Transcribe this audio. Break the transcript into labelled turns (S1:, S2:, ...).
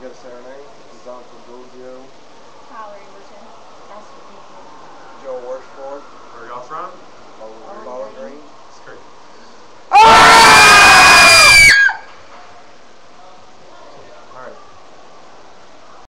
S1: you got a Saturday? This is from
S2: Kyle Riverton. Nice to you.
S1: Joe Worshford. Where
S3: are y'all from?
S1: Bowling Green.